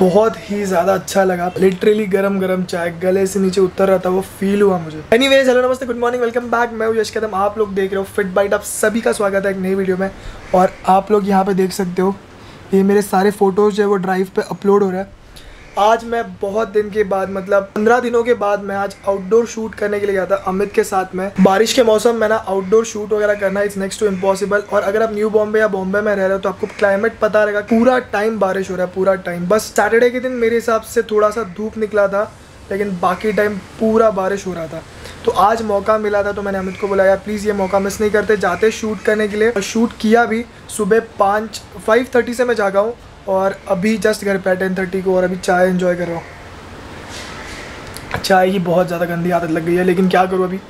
बहुत ही ज़्यादा अच्छा लगा। लिटरली गरम गरम चाय, गले से नीचे उतर रहा था, वो फील हुआ मुझे। एनी वेज हेलो नमस्ते गुड मॉर्निंग वेलकम बैक मैं यश कदम, आप लोग देख रहे हो फिट बाइट आप सभी का स्वागत है एक नई वीडियो में। और आप लोग यहाँ पे देख सकते हो, ये मेरे सारे फ़ोटोज़ जो है वो ड्राइव पे अपलोड हो रहा है। आज मैं बहुत दिन के बाद मतलब पंद्रह दिनों के बाद मैं आज आउटडोर शूट करने के लिए गया था अमित के साथ में। बारिश के मौसम में ना आउटडोर शूट वगैरह करना इट्स नेक्स्ट टू इम्पॉसिबल और अगर आप न्यू बॉम्बे या बॉम्बे में रह रहे हो तो आपको क्लाइमेट पता रहेगा, पूरा टाइम बारिश हो रहा है, पूरा टाइम बस सैटरडे के दिन मेरे हिसाब से थोड़ा सा धूप निकला था, लेकिन बाकी टाइम पूरा बारिश हो रहा था। तो आज मौका मिला था तो मैंने अमित को बुलाया प्लीज़ ये मौका मिस नहीं करते, जाते शूट करने के लिए। शूट किया भी, सुबह पाँच फाइव थर्टी से मैं जागा हूँ। और अभी जस्ट घर पे टेन थर्टी को और अभी चाय इन्जॉय कर रहा हूँ। चाय की बहुत ज़्यादा गंदी आदत लग गई है, लेकिन क्या करूँ अभी?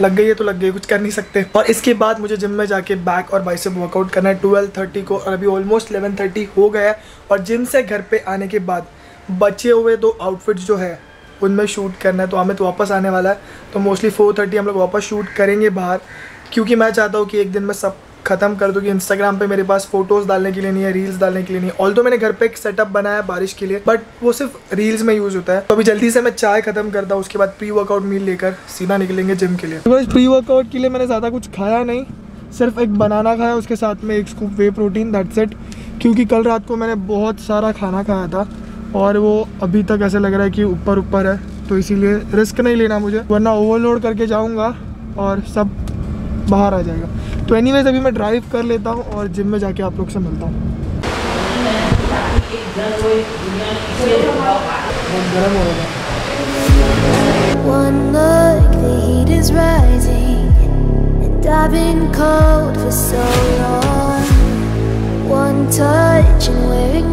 लग गई है तो लग गई कुछ कर नहीं सकते। और इसके बाद मुझे जिम में जाके बैक और बाइसेप वर्कआउट करना है। ट्वेल्व थर्टी को और अभी ऑलमोस्ट इलेवन थर्टी हो गया है और जिम से घर पे आने के बाद बचे हुए दो आउटफिट्स जो है, उनमें शूट करना है। तो हमें तो वापस आने वाला है। तो मोस्टली फोर थर्टी हम लोग वापस शूट करेंगे बाहर। क्योंकि मैं चाहता हूँ कि एक दिन में सब ख़त्म कर दूँ कि इंस्टाग्राम पे मेरे पास फ़ोटोज़ डालने के लिए नहीं है रील्स डालने के लिए नहीं ऑल तो मैंने घर पे एक सेटअप बनाया बारिश के लिए बट वो सिर्फ़ रील्स में यूज़ होता है। तो अभी जल्दी से मैं चाय ख़त्म करता हूँ, उसके बाद प्री वर्कआउट मील लेकर सीधा निकलेंगे जिम के लिए। तो प्री वर्कआउट के लिए मैंने ज़्यादा कुछ खाया नहीं, सिर्फ़ एक बनाना खाया, उसके साथ में एक scoop whey protein that set क्योंकि कल रात को मैंने बहुत सारा खाना खाया था, और वो अभी तक ऐसा लग रहा है कि ऊपर ऊपर है तो इसीलिए रिस्क नहीं लेना मुझे। वरना ओवरलोड करके जाऊँगा, और सब बाहर आ जाएगा तो एनी अभी मैं ड्राइव कर लेता हूँ और जिम में जाके आप लोग से मिलता हूँ गर्म हो रहा है One look, the heat is rising, and I've been cold for so long. One touch, and we're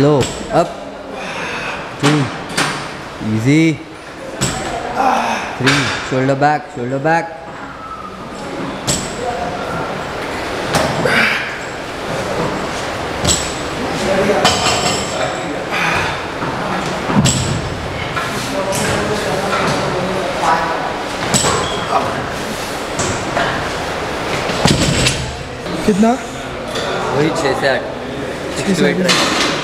Slow. Up. Two. Easy. Three. Shoulder back. Shoulder back. कितना वही छः से आठ six to eight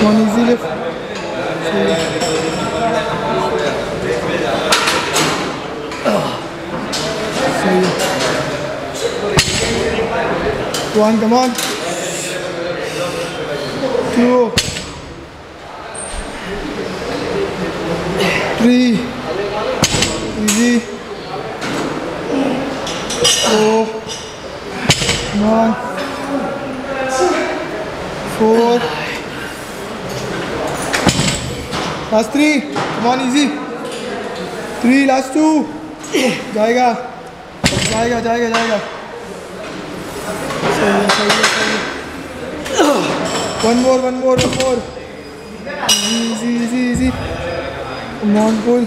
One easy lift. One, come on. Two. Three. Easy. Four. Four one four last three one easy three last two जाएगा जाएगा जाएगा जाएगा सही है सही है सही one more one more one more easy easy easy non pull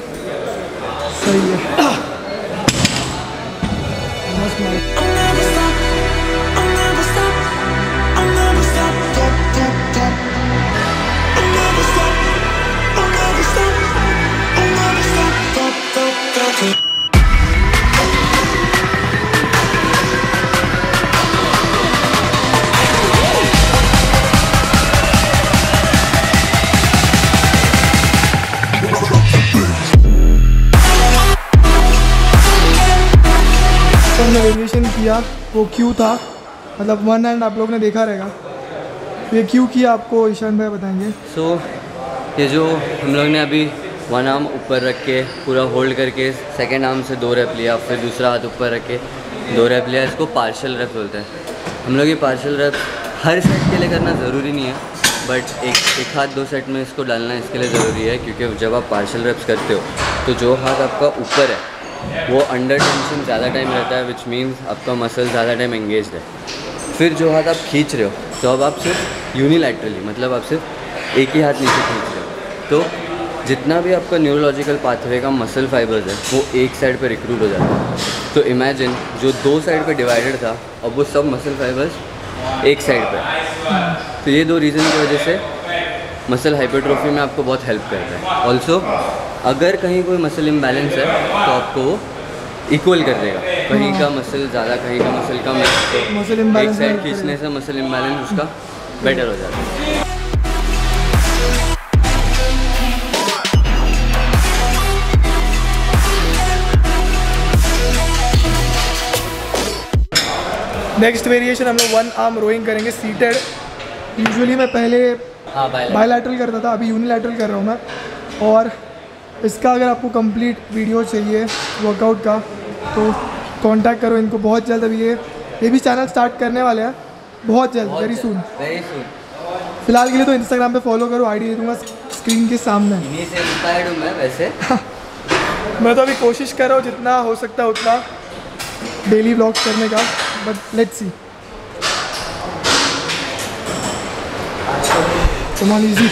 सही है किया वो क्यों था? मतलब वन हैंड आप लोग ने देखा रहेगा। ये क्यों किया आपको ईशान भाई बताएँगे? सो so, ये जो हम लोग ने अभी वन आर्म ऊपर रख के पूरा होल्ड करके सेकेंड आर्म से दो रेप लिया फिर दूसरा हाथ ऊपर रख के दो रेप लिया इसको पार्शल रेप बोलते हैं। हम लोग ये पार्शल रेप हर सेट के लिए करना ज़रूरी नहीं है बट एक एक हाथ दो सेट में इसको डालना इसके लिए ज़रूरी है क्योंकि जब आप पार्शल रेप्स करते हो तो जो हाथ आपका ऊपर है वो अंडर टेंशन ज़्यादा टाइम रहता है विच मीन्स आपका मसल ज़्यादा टाइम एंगेज है। फिर जो हाथ आप खींच रहे हो तो अब आप सिर्फ़ यूनिलैटरली मतलब आप सिर्फ़ एक ही हाथ नीचे खींच रहे हो। तो जितना भी आपका न्यूरोलॉजिकल पाथवे का मसल फाइबर्स है, वो एक साइड पे रिक्रूट हो जाता है। तो इमेजिन जो दो साइड पे डिवाइडेड था, अब वो सब मसल फाइबर्स एक साइड पे। है। तो ये दो रीज़न की वजह से मसल हाइपरट्रोफी में आपको बहुत हेल्प करता है। ऑल्सो अगर कहीं कोई मसल इम्बैलेंस है तो आपको इक्वल कर देगा। कहीं का मसल ज़्यादा कहीं का मसल कम है तो Muscle एक साइड खींचने से मसल इम्बैलेंस उसका बेटर हो जाता है। नेक्स्ट वेरिएशन हम लोग वन आर्म रोइंग करेंगे सीटेड यूजुअली मैं पहले हाँ बाय बायलैटरल करता था अभी यूनिलैटरल कर रहा हूँ मैं। और इसका अगर आपको कंप्लीट वीडियो चाहिए वर्कआउट का तो कांटेक्ट करो इनको बहुत जल्द अभी ये। ये भी चैनल स्टार्ट करने वाले हैं। बहुत जल्द वेरी सुन वेरी सुन फ़िलहाल के लिए तो इंस्टाग्राम पे फॉलो करो आईडी दे दूँगा स्क्रीन के सामने। से इंस्पायर्ड हूँ मैं वैसे। मैं तो अभी कोशिश कर रहा हूँ जितना हो सकता है उतना डेली व्लॉग्स करने का बट लेट्स सी है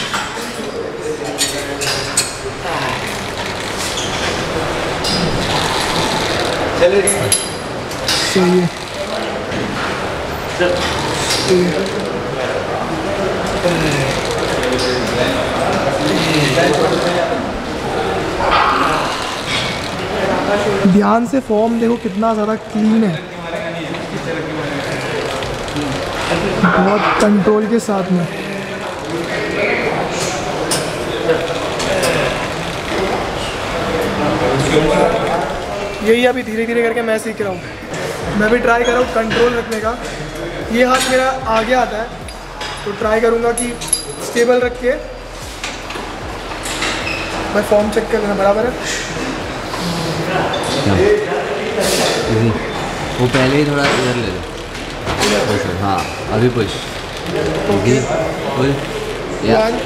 सही है। ध्यान से फॉर्म देखो कितना ज़्यादा क्लीन है। बहुत कंट्रोल के साथ में। यही अभी धीरे धीरे करके मैं सीख रहा हूँ। मैं भी ट्राई कर रहा हूँ कंट्रोल रखने का। ये हाथ मेरा आगे आता है। तो ट्राई करूँगा कि स्टेबल रख के मैं फॉर्म चेक कर लेना बराबर है? वो पहले ही थोड़ा इधर ले लो। हाँ अभी push easy Yeah. One,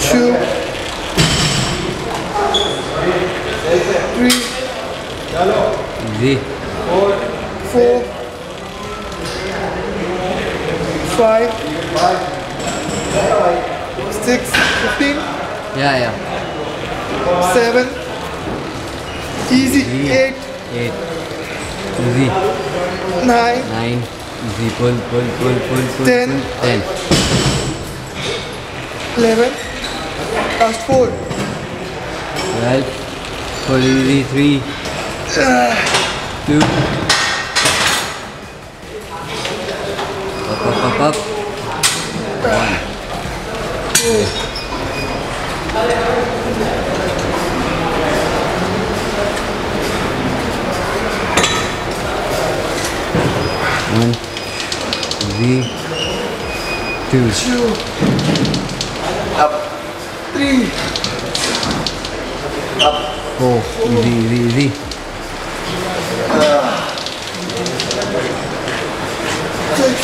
two, three, Easy. four, five, six, fifteen. Yeah, yeah. Seven. Easy. Easy. Eight. Eight. Easy. Nine. Nine. Easy pull pull pull pull pull Ten. Ten eleven, last four, twelve pull easy three two up up up up one one Z two two, three, up, four easy easy easy six,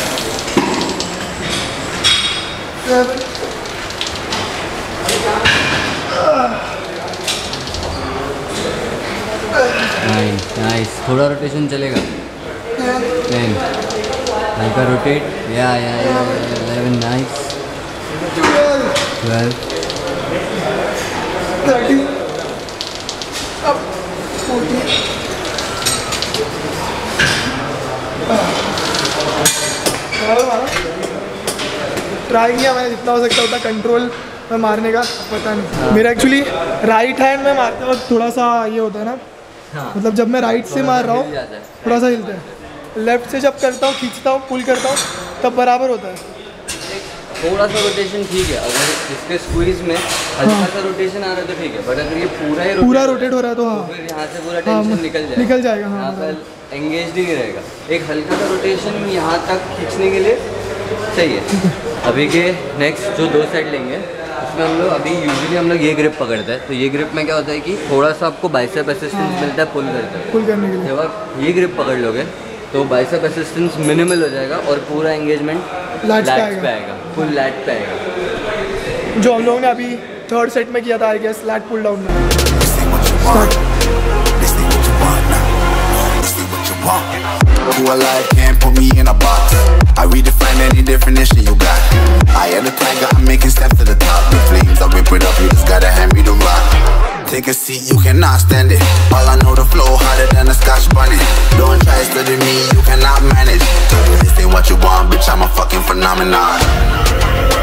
seven, nine nice थोड़ा rotation चलेगा ten हल्का rotate yeah yeah yeah eleven nice twelve, twelve thirteen, up, fourteen. Try किया मैंने जितना हो सकता उतना control में मारने का पता नहीं। हाँ। मेरा एक्चुअली राइट हैंड में मारते वक्त थोड़ा सा ये होता है ना हाँ। मतलब जब मैं राइट से मार रहा हूँ। थोड़ा सा हिलता है। लेफ़्ट से जब करता हूँ खींचता हूँ पुल करता हूँ तब बराबर होता है। थोड़ा सा रोटेशन ठीक है। अगर इसके स्क्वीज में हल्का सा रोटेशन आ रहा है तो ठीक है। बट अगर ये पूरा ही पूरा रोटेट हो रहा है तो तो हाँ। फिर यहाँ से पूरा हाँ, टेंशन निकल जाएगा। निकल जाएगा, हाँ, एंगेज नहीं रहेगा। एक हल्का सा रोटेशन यहाँ तक खींचने के लिए सही है। अभी के नेक्स्ट जो दो सेट लेंगे उसमें हम लोग अभी यूजुअली हम लोग ये ग्रिप पकड़ते हैं। तो ये ग्रिप में क्या होता है कि थोड़ा सा आपको बाइसेप असिस्टेंस मिलता है पुल करते हैं। पुल करने के लिए। जब आप ये ग्रिप पकड़ लोगे तो बाइसेप असिस्टेंस मिनिमल हो जाएगा और पूरा एंगेजमेंट Lats पे आएगा। फुल लैट पे आएगा जो हम लोगों ने अभी थर्ड सेट में किया था I guess lat pull down. Who alive can't put me in a box. I redefine any definition you got. I am the tiger, I'm making steps to the top. The flames, I whip it up, you just gotta hand me. Take a seat, you cannot stand it. All I know, the flow harder than a scotch bunny. Don't try study me, you cannot manage. This ain't what you want, bitch, I'm a fucking phenomenon.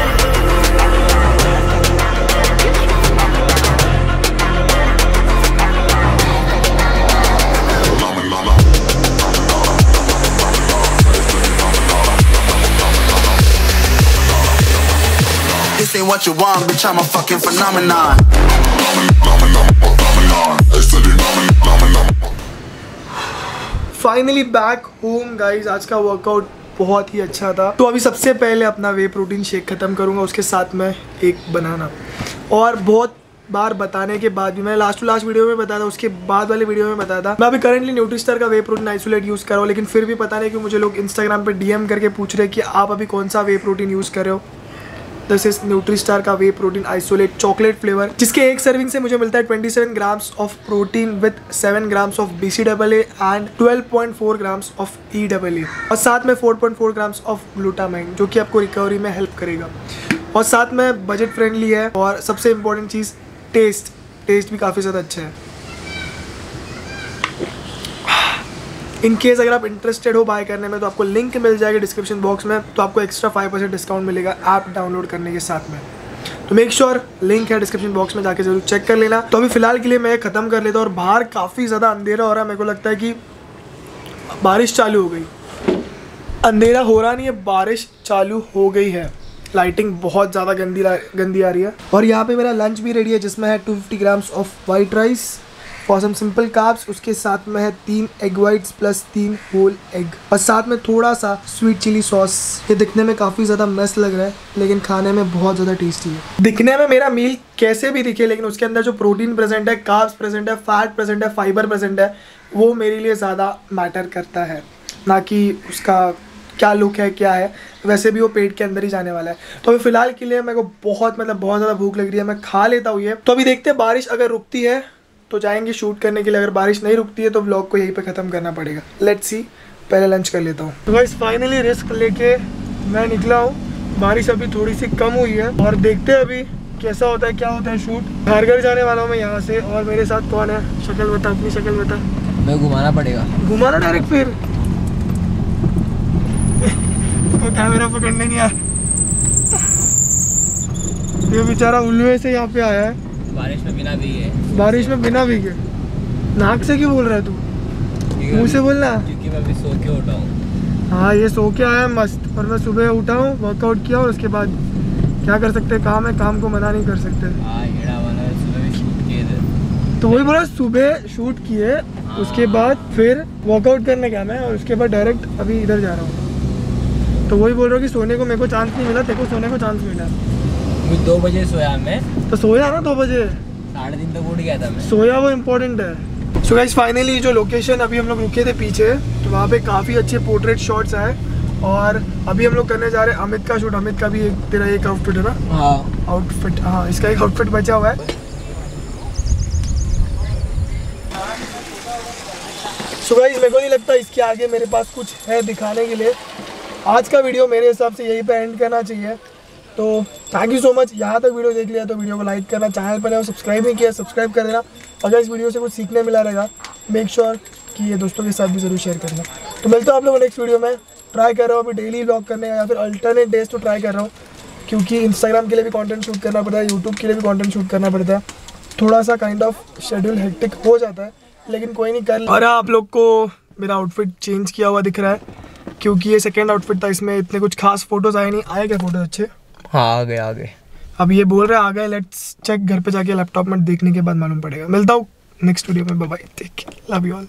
What you want, bitch, I'm a fucking phenomenon. Finally back home guys आज का workout बहुत ही अच्छा था। तो अभी सबसे पहले अपना वे प्रोटीन शेक ख़त्म करूँगा उसके साथ में एक बनाना और बहुत बार बताने के बाद भी मैं लास्ट टू लास्ट वीडियो में बताया था उसके बाद वाले वीडियो में बताया था। मैं अभी करंटली न्यूट्रिस्टर का वे प्रोटीन आइसोलेट यूज़ कर रहा हूँ लेकिन फिर भी पता नहीं कि मुझे लोग इंस्टाग्राम पे डीएम करके पूछ रहे हैं कि आप अभी कौन सा वे प्रोटीन यूज़ कर रहे हो। दिस इज़ न्यूट्रीस्टार का whey protein isolate chocolate flavour जिसके एक सर्विंग से मुझे मिलता है 27 grams of protein with 7 grams of B C double A and 12.4 grams of E double A और साथ में 4.4 ग्राम्स ऑफ़ ग्लूटामाइन जो कि आपको रिकवरी में हेल्प करेगा। और साथ में बजट फ्रेंडली है और सबसे इम्पोर्टेंट चीज़ टेस्ट टेस्ट भी काफ़ी ज़्यादा अच्छा है। इन केस अगर आप इंटरेस्टेड हो बाय करने में तो आपको लिंक मिल जाएगा डिस्क्रिप्शन बॉक्स में तो आपको एक्स्ट्रा फाइव परसेंट डिस्काउंट मिलेगा ऐप डाउनलोड करने के साथ में। तो मेक श्योर लिंक है डिस्क्रिप्शन बॉक्स में, जाके ज़रूर चेक कर लेना। तो अभी फ़िलहाल के लिए मैं ख़त्म कर लेता और बाहर काफ़ी ज़्यादा अंधेरा हो रहा है। मेरे को लगता है कि बारिश चालू हो गई। अंधेरा हो रहा नहीं है, बारिश चालू हो गई है। लाइटिंग बहुत ज़्यादा गंदी गंदी आ रही है। और यहाँ पे मेरा लंच भी रेडी है, जिसमें है 250 grams of white rice for simple carbs उसके साथ में है तीन एग वाइट्स प्लस तीन होल एग और साथ में थोड़ा सा स्वीट चिली सॉस ये दिखने में काफ़ी ज़्यादा मस्त लग रहा है, लेकिन खाने में बहुत ज़्यादा टेस्टी है। दिखने में मेरा मील कैसे भी दिखे, लेकिन उसके अंदर जो प्रोटीन प्रेजेंट है कार्ब्स प्रेजेंट है फैट प्रेजेंट है फाइबर प्रेजेंट है, वो मेरे लिए ज़्यादा मैटर करता है। ना कि उसका क्या लुक है, क्या है, वैसे भी वो पेट के अंदर ही जाने वाला है। तो अभी फ़िलहाल के लिए मेरे को बहुत मतलब बहुत ज़्यादा भूख लग रही है, मैं खा लेता हूँ ये। तो अभी देखते हैं, बारिश अगर रुकती है तो जाएँगे शूट करने के लिए। अगर बारिश नहीं रुकती है तो व्लॉग को यहीं पे ख़त्म करना पड़ेगा। लेट्स सी पहले लंच कर लेता हूँ। तो गाइस फाइनली रिस्क लेके मैं निकला हूँ। बारिश अभी थोड़ी सी कम हुई है और देखते हैं अभी कैसा होता है क्या होता है शूट घर घर जाने वाला हूँ मैं यहाँ से और मेरे साथ कौन है? शक्ल बता अपनी शक्ल बता मैं घुमाना पड़ेगा। घुमाना डायरेक्ट फिर। तो कैमरा पकड़ने नहीं आ ये बेचारा उल्लुए से यहाँ पे आया है। बारिश में बिना भीगे। बारिश में बिना भीगे? नाक से क्यों बोल रहा है तू? मुँह से बोलना? क्योंकि मैं अभी सो के उठा हूँ। हाँ ये सो के आया मस्त और मैं सुबह उठा हूँ वर्कआउट किया और उसके बाद क्या कर सकते काम है काम को मना नहीं कर सकते। हाँ हेड़ा वाला सुबह भी शूट किए थे। तो वही बोला सुबह शूट किए उसके बाद फिर वर्कआउट करने गया मैं और उसके बाद डायरेक्ट अभी इधर जा रहा हूँ। तो वही बोल रहा हूँ कि सोने को मेरे को चांस नहीं मिला तेरे को सोने को चांस मिला। मुझे दो बजे सोया मैं। तो सोया ना दो बजे? साढ़े तीन तक उठ गया था मैं। सोया वो इम्पोर्टेंट है। सो गाइस फाइनली जो लोकेशन अभी हम लोग रुके थे पीछे तो वहाँ पे काफ़ी अच्छे पोर्ट्रेट शॉट्स आए और अभी हम लोग करने जा रहे हैं अमित का शूट अमित का भी एक तेरा एक आउटफिट है ना? हाँ। आउटफिट हाँ इसका एक आउटफिट बचा हुआ है। सो गाइस मेरे को नहीं लगता इसके आगे मेरे पास कुछ है दिखाने के लिए। आज का वीडियो मेरे हिसाब से यहीं पे एंड करना चाहिए। तो थैंक यू सो मच यहाँ तक वीडियो देख लिया तो वीडियो को लाइक करना। चैनल पर सब्सक्राइब नहीं किया सब्सक्राइब कर देना। अगर इस वीडियो से कुछ सीखने मिला रहेगा मेक श्योर कि ये दोस्तों के साथ भी ज़रूर शेयर करना। तो मिलता हूँ आप लोगों नेक्स्ट वीडियो में। ट्राई कर रहा हूँ, अभी डेली ब्लॉग करने का या फिर अल्टरनेट डेज़ तो ट्राई कर रहा हूँ। क्योंकि इंस्टाग्राम के लिए भी कंटेंट शूट करना पड़ता है यूट्यूब के लिए भी कंटेंट शूट करना पड़ता है। थोड़ा सा काइंड ऑफ़ शेड्यूल हेक्टिक हो जाता है, लेकिन कोई नहीं कर और आप लोग को मेरा आउटफिट चेंज किया हुआ दिख रहा है, क्योंकि ये सेकेंड आउटफिट था, इसमें इतने कुछ खास फ़ोटोज़ आए नहीं। आए क्या फ़ोटोज़ अच्छे? हाँ आ गए आ गए अब ये बोल रहे आ गए लेट्स चेक घर पे जाके लैपटॉप में देखने के बाद मालूम पड़ेगा। मिलता हूँ नेक्स्ट वीडियो में। Bye take love you all